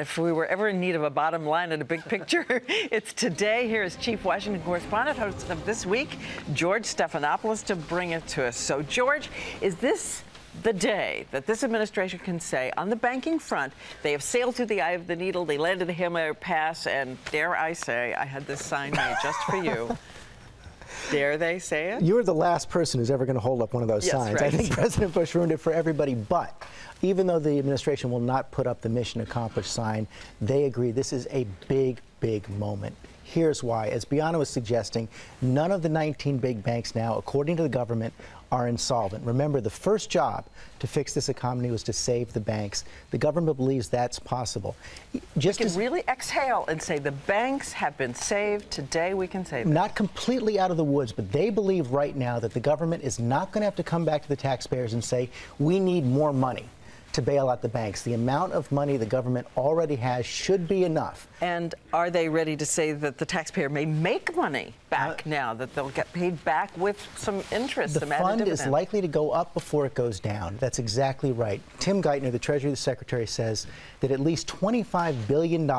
If we were ever in need of a bottom line and a big picture, it's today. Here is Chief Washington Correspondent, host of This Week, George Stephanopoulos, to bring it to us. So, George, is this the day that this administration can say on the banking front, they have sailed through the eye of the needle, they landed the Himalaya Pass, and dare I say, I had this sign made just for you. Dare they say it? You're the last person who's ever going to hold up one of those Yes, signs. right. I think President Bush ruined it for everybody. But even though the administration will not put up the mission accomplished sign, they agree this is a big, big moment. Here's why. As Bianna was suggesting, none of the 19 big banks now, according to the government, are insolvent. Remember, the first job to fix this economy was to save the banks. The government believes that's possible. Just We can really exhale and say the banks have been saved. Today we can save them. not completely out of the woods, but they believe right now that the government is not going to have to come back to the taxpayers and say, we need more money to bail out the banks. The amount of money the government already has should be enough. And are they ready to say that the taxpayer may make money back uh, now, that they'll get paid back with some interest, The some fund is likely to go up before it goes down. That's exactly right. Tim Geithner, the Treasury Secretary, says that at least $25 billion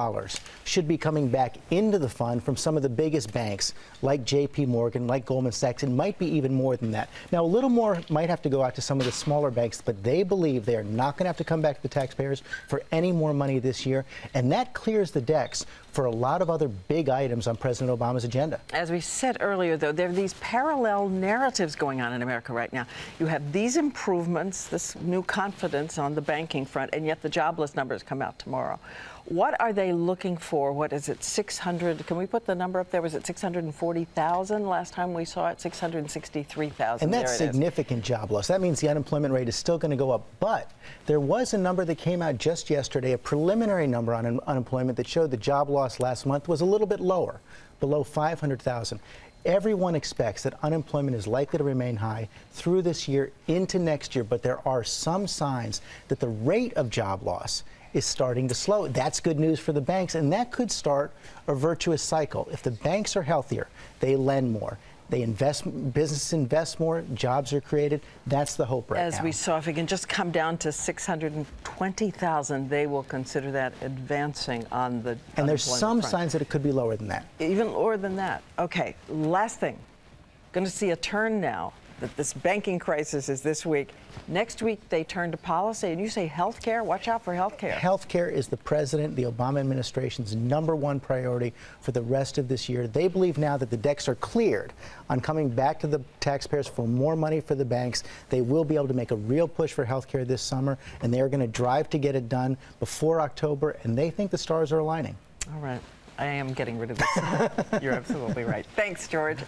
should be coming back into the fund from some of the biggest banks, like JP Morgan, like Goldman Sachs. It might be even more than that. Now, a little more might have to go out to some of the smaller banks, but they believe they are not going to have to come back to the taxpayers for any more money this year. And that clears the decks for a lot of other big items on President Obama's agenda. As we said earlier, though, there are these parallel narratives going on in America right now. You have these improvements, this new confidence on the banking front, and yet the jobless numbers come out tomorrow. What are they looking for? What is it, 600? Can we put the number up there? Was it 640,000 last time we saw it? 663,000. And that's it is. significant job loss. That means the unemployment rate is still going to go up. But there was a number that came out just yesterday, a preliminary number on un- unemployment that showed the job loss last month was a little bit lower, below 500,000. Everyone expects that unemployment is likely to remain high through this year into next year, but there are some signs that the rate of job loss is starting to slow. That's good news for the banks, and that could start a virtuous cycle. If the banks are healthier, they lend more. They invest, business invest more, jobs are created. That's the hope right As now. we saw, if it can just come down to 620,000, they will consider that advancing on the and there's some front. signs that it could be lower than that. Even lower than that. Okay, last thing. Going to see a turn now that this banking crisis is this week. Next week, they turn to policy, and you say healthcare? Watch out for healthcare. Healthcare is the president, the Obama administration's number one priority for the rest of this year. They believe now that the decks are cleared on coming back to the taxpayers for more money for the banks. They will be able to make a real push for healthcare this summer, and they are going to drive to get it done before October, and they think the stars are aligning. All right, I am getting rid of this. You're absolutely right. Thanks, George.